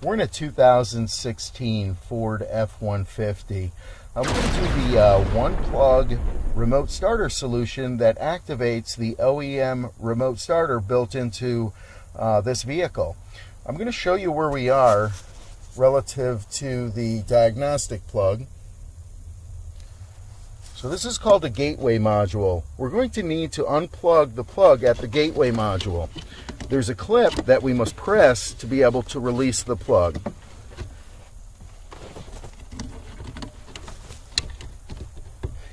We're in a 2016 Ford F-150. I'm going to do the uh, one plug remote starter solution that activates the OEM remote starter built into uh, this vehicle. I'm going to show you where we are relative to the diagnostic plug. So this is called a gateway module. We're going to need to unplug the plug at the gateway module there's a clip that we must press to be able to release the plug.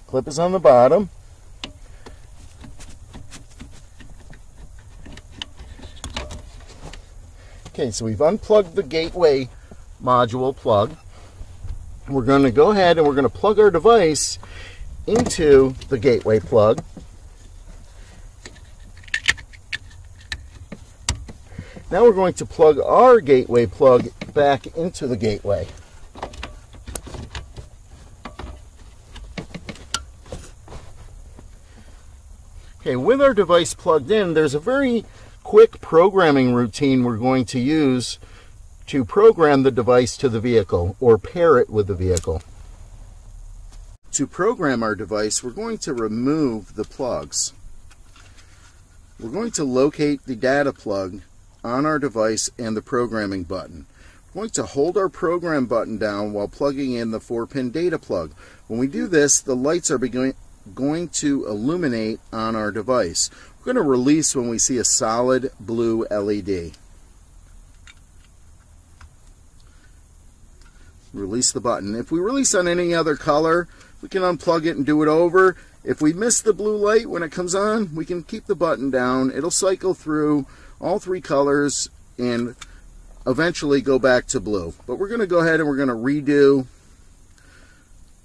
Clip is on the bottom. Okay, so we've unplugged the gateway module plug. We're going to go ahead and we're going to plug our device into the gateway plug. Now we're going to plug our gateway plug back into the gateway. Okay, with our device plugged in, there's a very quick programming routine we're going to use to program the device to the vehicle or pair it with the vehicle. To program our device, we're going to remove the plugs. We're going to locate the data plug on our device and the programming button. We're going to hold our program button down while plugging in the 4-pin data plug. When we do this, the lights are going to illuminate on our device. We're going to release when we see a solid blue LED. Release the button. If we release on any other color, we can unplug it and do it over. If we miss the blue light when it comes on, we can keep the button down. It'll cycle through all three colors and eventually go back to blue. But we're going to go ahead and we're going to redo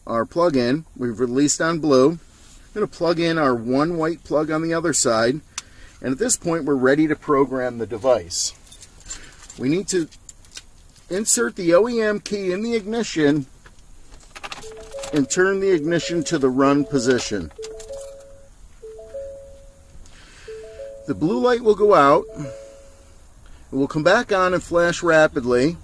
our plug-in. We've released on blue. I'm going to plug in our one white plug on the other side. And at this point, we're ready to program the device. We need to insert the OEM key in the ignition and turn the ignition to the run position. The blue light will go out. It will come back on and flash rapidly.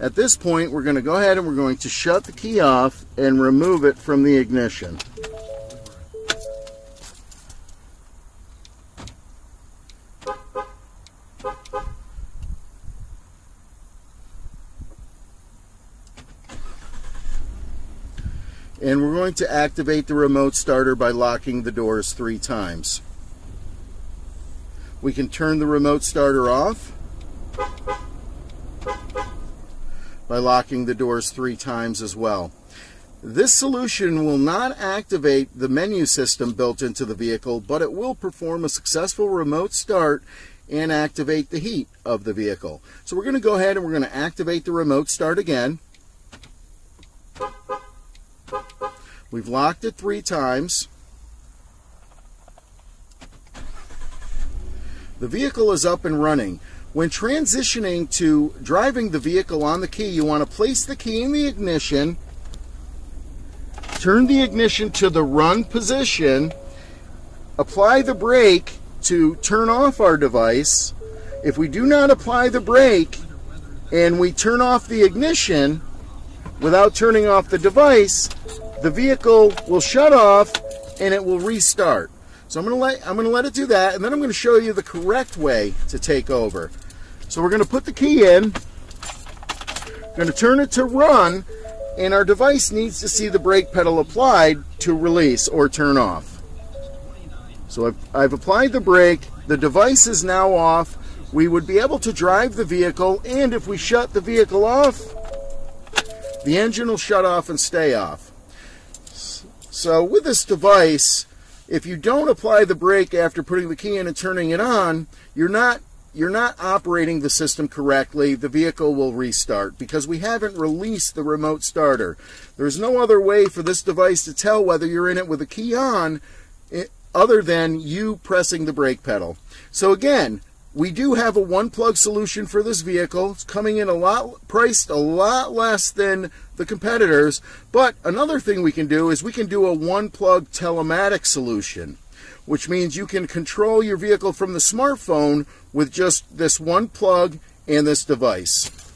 At this point, we're going to go ahead and we're going to shut the key off and remove it from the ignition. And we're going to activate the remote starter by locking the doors three times. We can turn the remote starter off by locking the doors three times as well. This solution will not activate the menu system built into the vehicle, but it will perform a successful remote start and activate the heat of the vehicle. So we're going to go ahead and we're going to activate the remote start again. We've locked it three times. The vehicle is up and running. When transitioning to driving the vehicle on the key, you want to place the key in the ignition, turn the ignition to the run position, apply the brake to turn off our device. If we do not apply the brake and we turn off the ignition without turning off the device, the vehicle will shut off and it will restart. So I'm going to let I'm to let it do that and then I'm going to show you the correct way to take over. So we're going to put the key in. Going to turn it to run and our device needs to see the brake pedal applied to release or turn off. So I've, I've applied the brake. The device is now off. We would be able to drive the vehicle and if we shut the vehicle off, the engine will shut off and stay off. So with this device, if you don't apply the brake after putting the key in and turning it on, you're not you're not operating the system correctly. The vehicle will restart because we haven't released the remote starter. There's no other way for this device to tell whether you're in it with a key on eh, other than you pressing the brake pedal. So again, we do have a one plug solution for this vehicle. It's coming in a lot priced a lot less than the competitors. But another thing we can do is we can do a one plug telematic solution. which means you can control your vehicle from the smartphone with just this one plug and this device.